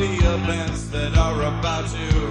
the events that are about to